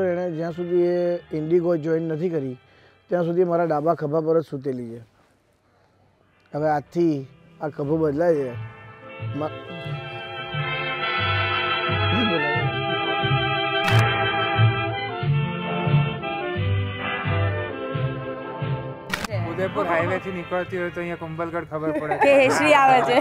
જ્યાં સુધી એ Indigo join નથી કરી ત્યાં સુધી મારા ડાબા ખભા પર જ સૂતેલી છે. હવે આજથી આ ખભો બદલાય છે. ઉદયપુર હાઈવે થી નીકળતી હોય તો અહીંયા કુંભલગઢ ખબર પડે. કે હેસરી આવે છે.